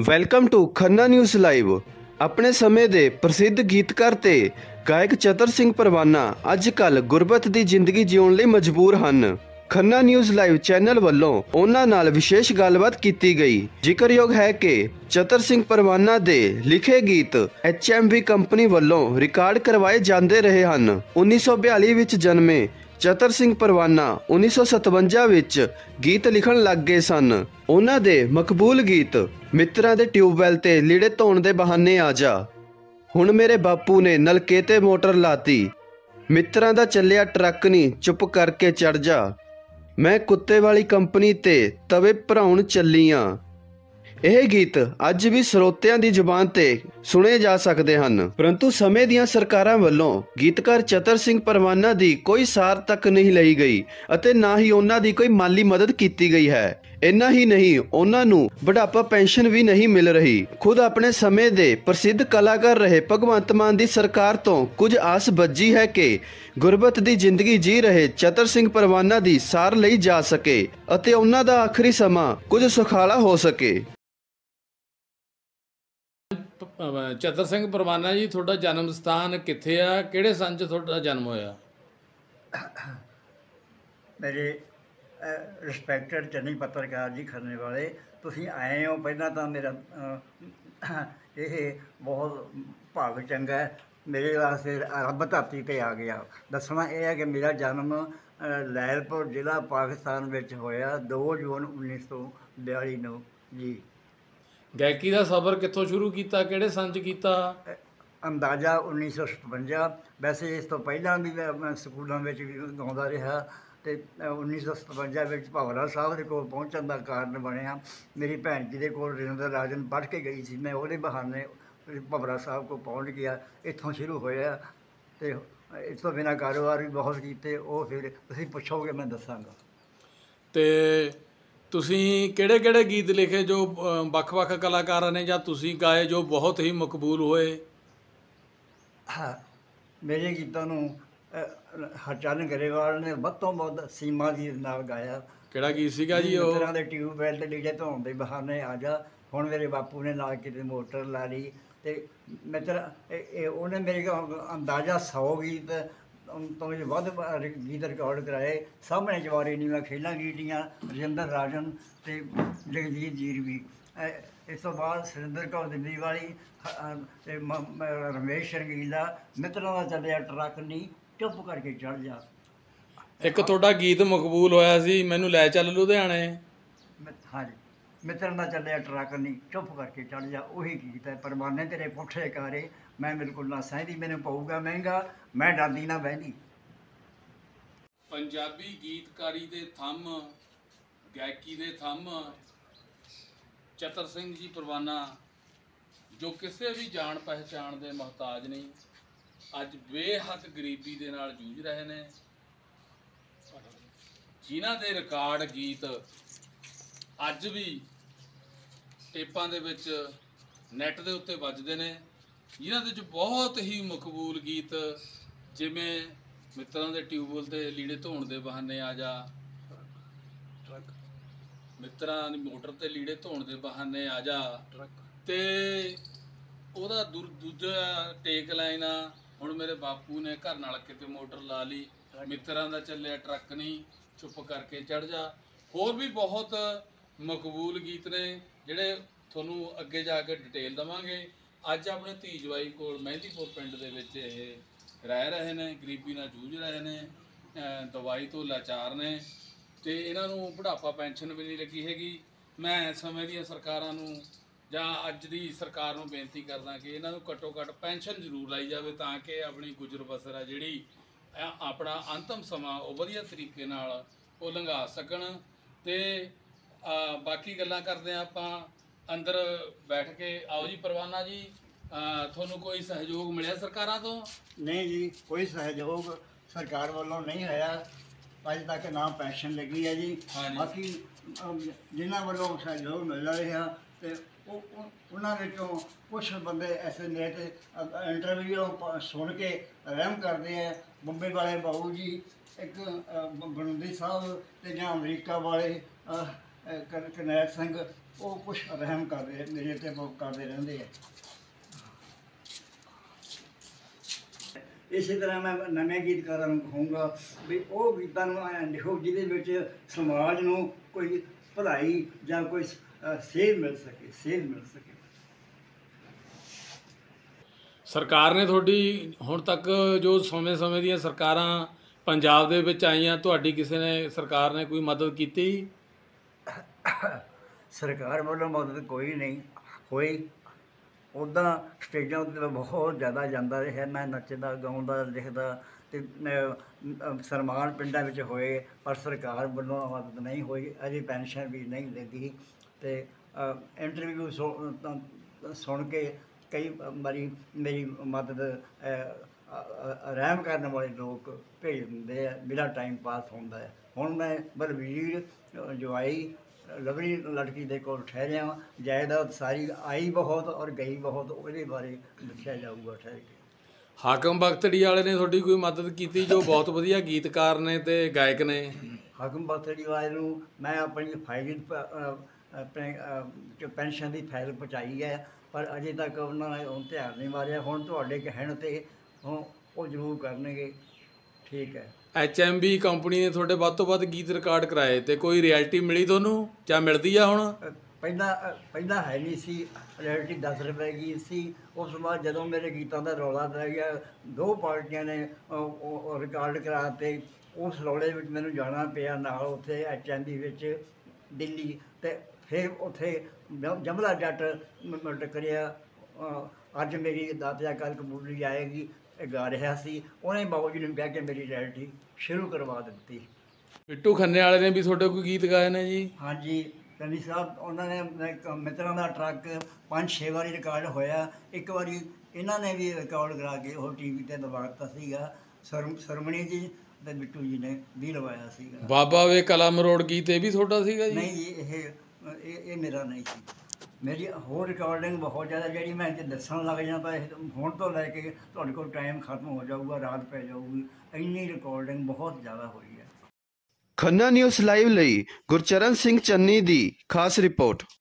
Welcome to Khanna news live ਆਪਣੇ ਸਮੇਂ ਦੇ ਪ੍ਰਸਿੱਧ ਗੀਤਕਾਰ ਤੇ ਗਾਇਕ ਚਤਰ ਸਿੰਘ ਪਰਵਾਨਾ ਅੱਜ ਕੱਲ ਗੁਰਬਤ ਦੀ ਜ਼ਿੰਦਗੀ ਜਿਉਣ ਲਈ ਮਜਬੂਰ ਹਨ। ਖੰਨਾ ਨਿਊਜ਼ ਲਾਈਵ ਚੈਨਲ ਵੱਲੋਂ ਉਹਨਾਂ ਨਾਲ ਵਿਸ਼ੇਸ਼ ਗੱਲਬਾਤ ਕੀਤੀ ਗਈ। ਜ਼ਿਕਰਯੋਗ ਹੈ ਕਿ ਚਤਰ ਸਿੰਘ ਪਰਵਾਨਾ ਦੇ ਲਿਖੇ ਗੀਤ ਐਚਐਮਵੀ ਕੰਪਨੀ ਵੱਲੋਂ ਰਿਕਾਰਡ ਕਰਵਾਏ ਜਾਂਦੇ ਰਹੇ ਹਨ। 1942 ਵਿੱਚ ਜਨਮੇ ਚਤਰ ਸਿੰਘ ਪਰਵਾਨਾ 1957 ਵਿੱਚ ਗੀਤ ਲਿਖਣ ਲੱਗ ਗਏ ਸਨ। ਉਹਨਾਂ ਦੇ ਮਕਬੂਲ ਗੀਤ, ਮਿੱਤਰਾਂ ਦੇ ਟਿਊਬਵੈਲ ਤੇ ਲੀੜੇ ਧੋਣ ਦੇ ਬਹਾਨੇ ਆ ਜਾ। ਹੁਣ ਮੇਰੇ ਬਾਪੂ ਨੇ ਨਲਕੇ ਤੇ ਮੋਟਰ ਲਾਤੀ। ਮਿੱਤਰਾਂ ਦਾ ਚੱਲਿਆ ਟਰੱਕ ਨਹੀਂ ਚੁੱਪ ਕਰਕੇ ਚੜ ਜਾ। ਮੈਂ ਕੁੱਤੇ ਵਾਲੀ ਕੰਪਨੀ ਤੇ ਤਵੇ ਭਰਾਉਣ ਚੱਲੀ ਚੱਲੀਆਂ ਇਹ ਗੀਤ ਅੱਜ ਵੀ ਸਰੋਤਿਆਂ ਦੀ ਜ਼ੁਬਾਨ ਤੇ ਸੁਣੇ ਜਾ ਸਕਦੇ ਹਨ। ਪਰੰਤੂ ਸਮੇਂ ਦੀਆਂ ਸਰਕਾਰਾਂ ਵੱਲੋਂ ਗੀਤਕਾਰ ਚਤਰ ਸਿੰਘ ਪਰਵਾਨਾ ਦੀ ਕੋਈ ਸਾਰ ਤੱਕ ਨਹੀਂ ਲਈ ਗਈ ਅਤੇ ਨਾ ਹੀ ਉਹਨਾਂ ਦੀ ਕੋਈ ਮਾਲੀ ਮਦਦ ਕੀਤੀ ਗਈ ਹੈ। ਇੰਨਾ ਹੀ ਨਹੀਂ, ਉਹਨਾਂ ਨੂੰ ਬੁਢਾਪਾ ਪੈਨਸ਼ਨ ਵੀ ਨਹੀਂ ਮਿਲ ਰਹੀ। ਖੁਦ ਆਪਣੇ ਸਮੇਂ ਦੇ ਪ੍ਰਸਿੱਧ ਕਲਾਕਾਰ ਰਹੇ ਭਗਵੰਤ ਮਾਨ ਦੀ ਸਰਕਾਰ ਤੋਂ ਕੁਝ ਆਸ ਬੱਜੀ ਹੈ ਕਿ ਗੁਰਬਤ ਦੀ ਜ਼ਿੰਦਗੀ ਜੀ ਰਹੇ ਚਤਰ ਸਿੰਘ ਪਰਵਾਨਾ ਦੀ ਸਾਰ ਲਈ ਜਾ ਸਕੇ ਅਤੇ ਉਹਨਾਂ ਦਾ ਆਖਰੀ ਸਮਾਂ ਕੁਝ ਸੁਖਾਲਾ ਹੋ ਸਕੇ। ਚਤਰ ਸਿੰਘ ਪਰਵਾਨਾ ਜੀ, ਤੁਹਾਡਾ ਜਨਮ ਸਥਾਨ ਕਿੱਥੇ ਆ? ਕਿਹੜੇ ਸੰਨ 'ਚ ਤੁਹਾਡਾ ਜਨਮ ਹੋਇਆ? ਮੇਰੇ ਰਿਸਪੈਕਟਡ ਚੰਨੀ ਪੱਤਰਕਾਰ ਜੀ ਖਰਨੇ ਵਾਲੇ, ਤੁਸੀਂ ਆਏ ਹੋ ਪਹਿਲਾਂ ਤਾਂ ਮੇਰਾ ਇਹ ਬਹੁਤ ਭਾਵ ਚੰਗਾ ਹੈ। ਮੇਰੇ ਵਾਸਤੇ ਰੱਬ ਧਰਤੀ ਤੇ ਆ ਗਿਆ। ਦੱਸਣਾ ਇਹ ਹੈ ਕਿ ਮੇਰਾ ਜਨਮ ਲੈਲਪੁਰ ਜ਼ਿਲ੍ਹਾ ਪਾਕਿਸਤਾਨ ਵਿੱਚ ਹੋਇਆ 2 ਜੂਨ 1942 ਨੂੰ। ਜੀ। ਗਾਇਕੀ ਦਾ ਸਫ਼ਰ ਕਿੱਥੋਂ ਸ਼ੁਰੂ ਕੀਤਾ ਕਿਹੜੇ ਸੰਨ 'ਚ ਕੀਤਾ? ਅੰਦਾਜ਼ਾ 1957 ਵੈਸੇ ਇਸ ਤੋਂ ਪਹਿਲਾਂ ਵੀ ਮੈਂ ਮੈਂ ਸਕੂਲਾਂ ਵਿੱਚ ਵੀ ਗਾਉਂਦਾ ਰਿਹਾ ਤੇ ਅਹ, 1957 ਵਿੱਚ ਭਵਰਾ ਸਾਹਿਬ ਦੇ ਕੋਲ ਪਹੁੰਚਣ ਦਾ ਕਾਰਨ ਬਣਿਆ। ਮੇਰੀ ਭੈਣ ਜੀ ਦੇ ਕੋਲ ਰਿੰਦਰ ਰਾਜਨ ਪੜ੍ਹ ਕੇ ਗਈ ਸੀ। ਮੈਂ ਉਹਦੇ ਬਹਾਨੇ ਭਵਰਾ ਸਾਹਿਬ ਕੋਲ ਪਹੁੰਚ ਗਿਆ। ਇੱਥੋਂ ਸ਼ੁਰੂ ਹੋਇਆ ਤੇ ਇਸ ਤੋਂ ਬਿਨਾਂ ਕਾਰੋਬਾਰ ਵੀ ਬਹੁਤ ਕੀਤੇ। ਉਹ ਫਿਰ ਤੁਸੀਂ ਪੁੱਛੋਗੇ ਮੈਂ ਦੱਸਾਂਗਾ। ਤੇ ਤੁਸੀਂ ਕਿਹੜੇ ਕਿਹੜੇ ਗੀਤ ਲਿਖੇ ਜੋ ਵੱਖ-ਵੱਖ ਕਲਾਕਾਰਾਂ ਨੇ ਜਾਂ ਤੁਸੀਂ ਗਾਏ ਜੋ ਬਹੁਤ ਹੀ ਮਕਬੂਲ ਹੋਏ? ਹਾਂ, ਮੇਰੇ ਗੀਤਾਂ ਨੂੰ ਹਰਚਰਨ ਗਰੇਵਾਲ ਨੇ ਵੱਧ ਤੋਂ ਵੱਧ ਸੀਮਾ ਜੀ ਦੇ ਨਾਲ ਗਾਇਆ। ਕਿਹੜਾ ਗੀਤ ਸੀਗਾ ਜੀ ਉਹ? ਤਰ੍ਹਾਂ ਦੇ ਟਿਊਬਵੈਲ ਤੇ ਲੀੜੇ ਧੋਣ ਦੇ ਬਹਾਨੇ ਆ ਜਾ ਹੁਣ ਮੇਰੇ ਬਾਪੂ ਨੇ ਨਾਲ ਕਿਤੇ ਮੋਟਰ ਲਾ ਲਈ ਤੇ ਮਿੱਤਰ ਉਹਨੇ ਮੇਰੇ ਅੰਦਾਜ਼ਾ 100 ਗੀਤ ਤੋਂ ਵੀ ਵੱਧ ਗੀਤ ਰਿਕਾਰਡ ਕਰਾਏ। ਸਾਹਮਣੇ ਜਵਾਰੀ ਨਹੀਂ ਮੈਂ ਖੇਲਾਂ ਗੀਟੀਆਂ ਰਜਿੰਦਰ ਰਾਜਨ ਤੇ ਜਗਜੀਤ ਜੀਰ ਵੀ। ਇਹ- ਇਸ ਤੋਂ ਬਾਅਦ ਸੁਰਿੰਦਰ ਕੌਰ ਦਿੱਲੀ ਵਾਲੀ ਹ- ਅ, ਤੇ ਮ- ਮ- ਰਮੇਸ਼ ਰੰਗੀਲਾ ਮਿੱਤਰਾਂ ਦਾ ਚੱਲਿਆ ਟਰੱਕ ਨਹੀਂ ਚੁੱਪ ਕਰਕੇ ਚੜ ਜਾ ਇੱਕ ਤੁਹਾਡਾ ਗੀਤ ਮਕਬੂਲ ਹੋਇਆ ਸੀ ਮੈਨੂੰ ਲੈ ਚੱਲ ਲੁਧਿਆਣੇ। ਮੈਂ- ਹਾਂਜੀ। ਮਿੱਤਰ ਦਾ ਚੱਲਿਆ ਟਰੱਕ ਨਹੀਂ ਚੁੱਪ ਕਰਕੇ ਚੜ ਜਾ, ਉਹੀ ਗੀਤ ਹੈ, ਪਰਵਾਨੇ ਤੇਰੇ ਪੁੱਠੇ ਕਾਰੇ ਮੈਂ ਬਿਲਕੁਲ ਨਾ ਸਹਿਦੀ, ਮੈਨੂੰ ਪਊਗਾ ਮਹਿੰਗਾ, ਮੈਂ ਡਰਦੀ ਨਾ ਬਹਿੰਦੀ। ਪੰਜਾਬੀ ਗੀਤਕਾਰੀ ਦੇ ਥੰਮ, ਗਾਇਕੀ ਦੇ ਥੰਮ, ਚਤਰ ਸਿੰਘ ਜੀ ਪਰਵਾਨਾ, ਜੋ ਕਿਸੇ ਵੀ ਜਾਣ ਪਹਿਚਾਣ ਦੇ ਮਹਤਾਜ ਨਹੀਂ ਅੱਜ ਬੇਹੱਦ ਗਰੀਬੀ ਦੇ ਨਾਲ ਜੂਝ ਰਹੇ ਨੇ। ਜਿਨ੍ਹਾਂ ਦੇ ਰਿਕਾਰਡ ਗੀਤ ਅੱਜ ਵੀ ਟੇਪਾਂ ਦੇ ਵਿੱਚ ਨੈੱਟ ਦੇ ਉੱਤੇ ਵੱਜਦੇ ਨੇ। ਜਿਨ੍ਹਾਂ ਦੇ ਵਿੱਚ ਬਹੁਤ ਹੀ ਮਕਬੂਲ ਗੀਤ ਜਿਵੇਂ ਮਿੱਤਰਾਂ ਦੇ ਟਿਊਬਵੈਲ ਤੇ ਲੀੜੇ ਧੋਣ ਦੇ ਬਹਾਨੇ ਆ ਜਾ। ਮਿੱਤਰਾਂ ਦੀ ਮੋਟਰ ਤੇ ਲੀੜੇ ਧੋਣ ਦੇ ਬਹਾਨੇ ਆ ਜਾ। ਤੇ ਉਹਦਾ ਦੂਜਾ ਟੇਕ ਲਾਈਨ ਆ। ਹੁਣ ਮੇਰੇ ਬਾਪੂ ਨੇ ਘਰ ਨਾਲ ਕਿਤੇ ਮੋਟਰ ਲਾ ਲਈ। ਮਿੱਤਰਾਂ ਦਾ ਚੱਲਿਆ ਟਰੱਕ ਨਹੀਂ। ਚੁੱਪ ਕਰਕੇ ਚੜ ਜਾ। ਹੋਰ ਵੀ ਬਹੁਤ ਮਕਬੂਲ ਗੀਤ ਨੇ, ਜਿਹੜੇ ਤੁਹਾਨੂੰ ਅੱਗੇ ਜਾ ਕੇ ਡਿਟੇਲ ਦਵਾਂਗੇ। ਅੱਜ ਆਪਣੇ ਧੀ ਜਵਾਈ ਕੋਲ ਮਹਿੰਦੀਪੁਰ ਪਿੰਡ ਦੇ ਵਿੱਚ ਇਹ ਰਹਿ ਰਹੇ ਨੇ, ਗਰੀਬੀ ਨਾਲ ਜੂਝ ਰਹੇ ਨੇ ਦਵਾਈ ਤੋਂ ਲਾਚਾਰ ਨੇ ਤੇ ਇਹਨਾਂ ਨੂੰ ਬੁਢਾਪਾ ਪੈਨਸ਼ਨ ਵੀ ਨਹੀਂ ਲੱਗੀ ਹੈਗੀ। ਮੈਂ ਸਮੇਂ ਦੀਆਂ ਸਰਕਾਰਾਂ ਨੂੰ ਜਾਂ ਅੱਜ ਦੀ ਸਰਕਾਰ ਨੂੰ ਬੇਨਤੀ ਕਰਦਾ ਕਿ ਇਹਨਾਂ ਨੂੰ ਘੱਟੋ ਘੱਟ ਪੈਨਸ਼ਨ ਜ਼ਰੂਰ ਲਾਈ ਜਾਵੇ ਤਾਂ ਕਿ ਆਪਣੀ ਗੁਜ਼ਰ ਬਸਰ ਆ ਜਿਹੜੀ ਆਪਣਾ ਅੰਤਮ ਸਮਾਂ ਉਹ ਵਧੀਆ ਤਰੀਕੇ ਨਾਲ ਉਹ ਲੰਘਾ ਸਕਣ ਤੇ ਬਾਕੀ ਗੱਲਾਂ ਕਰਦੇ ਹਾਂ ਆਪਾਂ। ਅੰਦਰ ਬੈਠ ਕੇ। ਆਓ ਜੀ ਪਰਵਾਨਾ ਜੀ ਤੁਹਾਨੂੰ ਕੋਈ ਸਹਿਯੋਗ ਮਿਲਿਆ ਸਰਕਾਰਾਂ ਤੋਂ? ਨਹੀਂ ਜੀ ਕੋਈ ਸਹਿਯੋਗ ਸਰਕਾਰ ਵੱਲੋਂ ਨਹੀਂ ਹੋਇਆ ਅੱਜ ਤੱਕ ਨਾ ਪੈਨਸ਼ਨ ਲੱਗੀ ਹੈ ਜੀ। ਬਾਕੀ ਜਿਨ੍ਹਾਂ ਵੱਲੋਂ ਸਹਿਯੋਗ ਮਿਲ ਰਿਹਾ ਤੇ ਉਹ ਉਹ- ਉਹਨਾਂ ਵਿੱਚੋਂ ਕੁਝ ਬੰਦੇ ਐਸੇ ਨੇ ਤੇ ਇੰਟਰਵਿਊ ਸੁਣ ਕੇ ਰਹਿਮ ਕਰਦੇ ਆ। ਬੰਬੇ ਵਾਲੇ ਬਾਬੂ ਜੀ ਇੱਕ ਅ, ਬ- ਬਨੁੰਦੀ ਸਾਹਿਬ ਤੇ ਜਾਂ ਅਮਰੀਕਾ ਵਾਲੇ ਅ, ਕਰਨੈਲ ਸਿੰਘ ਉਹ ਕੁਛ ਰਹਿਮ ਕਰਦੇ ਮੇਰੇ ਤੇ ਉਹ ਕਰਦੇ ਰਹਿੰਦੇ ਆ। ਇਸੇ ਤਰ੍ਹਾਂ ਮੈਂ ਨਵੇਂ ਗੀਤਕਾਰਾਂ ਨੂੰ ਕਹੂੰਗਾ ਵੀ ਉਹ ਗੀਤਾਂ ਨੂੰ ਐਂ ਲਿਖੋ ਜਿਹਦੇ ਵਿੱਚ ਸਮਾਜ ਨੂੰ ਕੋਈ ਭਲਾਈ ਜਾਂ ਕੋਈ ਸੇਧ ਮਿਲ ਸਕੇ ਸੇਧ ਮਿਲ ਸਕੇ। ਸਰਕਾਰ ਨੇ ਤੁਹਾਡੀ ਹੁਣ ਤੱਕ ਜੋ ਸਮੇਂ-ਸਮੇਂ ਦੀਆਂ ਸਰਕਾਰਾਂ ਪੰਜਾਬ ਦੇ ਵਿੱਚ ਆਈਆਂ ਤੁਹਾਡੀ ਕਿਸੇ ਨੇ ਸਰਕਾਰ ਨੇ ਕੋਈ ਮਦਦ ਕੀਤੀ? ਸਰਕਾਰ ਵੱਲੋਂ ਮਦਦ ਕੋਈ ਨਹੀਂ ਹੋਈ। ਉੱਦਾਂ ਸਟੇਜਾਂ ਉੱਤੇ ਬਹੁਤ ਜ਼ਿਆਦਾ ਜਾਂਦਾ ਰਿਹਾ। ਮੈਂ ਨੱਚਦਾ ਗਾਉਂਦਾ ਲਿਖਦਾ ਤੇ ਮੈਂ, ਸਨਮਾਨ ਪਿੰਡਾਂ ਵਿੱਚ ਹੋਏ ਪਰ ਸਰਕਾਰ ਵੱਲੋਂ ਮਦਦ ਨਹੀਂ ਹੋਈ। ਅਜੇ ਪੈਨਸ਼ਨ ਵੀ ਨਹੀਂ ਦਿੰਦੀ ਤੇ ਇੰਟਰਵਿਊ ਸੁਣ ਕੇ ਕਈ ਵਾਰੀ ਮੇਰੀ ਮਦਦ ਰਹਿਮ ਕਰਨ ਵਾਲੇ ਲੋਕ ਭੇਜ ਦਿੰਦੇ ਆ ਮੇਰਾ ਟਾਈਮ ਪਾਸ ਹੁੰਦਾ ਹੈ। ਹੁਣ ਮੈਂ ਬਲਵੀਰ ਜਵਾਈ ਲਵਲੀ ਲੜਕੀ ਦੇ ਕੋਲ ਠਹਿਰਿਆ ਵਾਂ। ਜਾਇਦਾਦ ਸਾਰੀ ਆਈ ਬਹੁਤ ਔਰ ਗਈ ਬਹੁਤ ਉਹਦੇ ਬਾਰੇ ਦੱਸਿਆ ਜਾਊਗਾ ਠਹਿਰ ਕੇ। ਹਾਕਮ ਬਖਤੜੀ ਵਾਲੇ ਨੇ ਤੁਹਾਡੀ ਕੋਈ ਮਦਦ ਕੀਤੀ ਜੋ ਬਹੁਤ ਵਧੀਆ ਗੀਤਕਾਰ ਨੇ ਤੇ ਗਾਇਕ ਨੇ? ਹਾਕਮ ਬਖਤੜੀ ਵਾਲੇ ਨੂੰ ਮੈਂ ਆਪਣੀ ਫਾਈਲ ਪੈਨਸ਼ਨ ਦੀ ਫਾਈਲ ਪਹੁੰਚਾਈ ਹੈ ਪਰ ਅਜੇ ਤੱਕ ਉਹਨਾਂ ਨੇ ਉਹ ਧਿਆਨ ਨਹੀਂ ਮਾਰਿਆ। ਹੁਣ ਤੁਹਾਡੇ ਕਹਿਣ ਤੇ ਉਹ ਉਹ ਜ਼ਰੂਰ ਕਰਨਗੇ। ਠੀਕ ਹੈ। ਐਚਐਮਬੀ ਕੰਪਨੀ ਨੇ ਤੁਹਾਡੇ ਵੱਧ ਤੋਂ ਵੱਧ ਗੀਤ ਰਿਕਾਰਡ ਕਰਾਏ ਤੇ ਕੋਈ ਰਿਐਲਿਟੀ ਮਿਲੀ ਤੁਹਾਨੂੰ? ਜਾਂ ਮਿਲਦੀ ਆ ਹੁਣ? ਪਹਿਲਾਂ ਪਹਿਲਾਂ ਹੈ ਨਹੀਂ ਸੀ। ਰਿਐਲਿਟੀ 10 ਰੁਪਏ ਗੀਤ ਸੀ। ਉਸ ਤੋਂ ਬਾਅਦ ਜਦੋਂ ਮੇਰੇ ਗੀਤਾਂ ਦਾ ਰੌਲਾ ਪੈ ਗਿਆ ਦੋ ਪਾਰਟੀਆਂ ਨੇ ਰਿਕਾਰਡ ਕਰਾਤੇ। ਉਸ ਰੌਲੇ ਵਿੱਚ ਮੈਨੂੰ ਜਾਣਾ ਪਿਆ ਨਾਲ ਉੱਥੇ ਐਚਐਮਬੀ ਵਿੱਚ ਦਿੱਲੀ। ਤੇ ਫਿਰ ਉੱਥੇ ਜਮਲਾ ਜੱਟ ਟੱਕਰਿਆ। ਅੱਜ ਮੇਰੀ ਦਾਤਿਆ ਕੱਲ ਕਬੂਲੀ ਆਏਗੀ। ਗਾ ਰਿਹਾ ਸੀ। ਉਹਨੇ ਬਾਬੂ ਜੀ ਨੂੰ ਕਹਿ ਕੇ ਮੇਰੀ ਰਿਐਲਿਟੀ ਸ਼ੁਰੂ ਕਰਵਾ ਦਿੱਤੀ। ਬਿੱਟੂ ਖੰਨੇ ਵਾਲੇ ਨੇ ਵੀ ਤੁਹਾਡੇ ਕੋਈ ਗੀਤ ਗਾਏ ਨੇ ਜੀ? ਹਾਂਜੀ ਕੰਦੀ ਸਾਹਿਬ ਉਹਨਾਂ ਨੇ ਮਿੱਤਰਾਂ ਦਾ ਟਰੱਕ ਪੰਜ ਛੇ ਵਾਰੀ ਰਿਕਾਰਡ ਹੋਇਆ। ਇੱਕ ਵਾਰੀ ਇਹਨਾਂ ਨੇ ਵੀ ਰਿਕਾਰਡ ਕਰਾ ਕੇ ਉਹ ਟੀਵੀ ਤੇ ਦਿੱਤਾ ਸੀਗਾ। ਸਰਮ ਸਰਮਣੀ ਜੀ ਤੇ ਬਿੱਟੂ ਜੀ ਨੇ ਵੀ ਲਵਾਇਆ ਸੀਗਾ। ਬਾਬਾ ਵੇ ਕਲਮ ਰੋਡ ਗੀਤ ਇਹ ਵੀ ਤੁਹਾਡਾ ਸੀਗਾ ਜੀ? ਨਹੀਂ ਜੀ ਇਹ ਇਹ ਮੇਰਾ ਨਹੀਂ ਸੀ। ਮੇਰੀ ਹੋਰ ਰਿਕਾਰਡਿੰਗ ਬਹੁਤ ਜ਼ਿਆਦਾ, ਜਿਹੜੀ ਮੈਂ ਜੇ ਦੱਸਣ ਲੱਗ ਜਾਂਦਾ ਇਹ ਹੁਣ ਤੋਂ ਲੈ ਕੇ ਤੁਹਾਡੇ ਕੋਲ ਟਾਈਮ ਖਤਮ ਹੋ ਜਾਊਗਾ, ਰਾਤ ਪੈ ਜਾਊਗੀ। ਇੰਨੀ ਰਿਕਾਰਡਿੰਗ ਬਹੁਤ ਜ਼ਿਆਦਾ ਹੋਈ ਹੈ। ਖੰਨਾ ਨਿਊਜ਼ ਲਾਈਵ ਲਈ ਗੁਰਚਰਨ ਸਿੰਘ ਚੰਨੀ ਦੀ ਖਾਸ ਰਿਪੋਰਟ।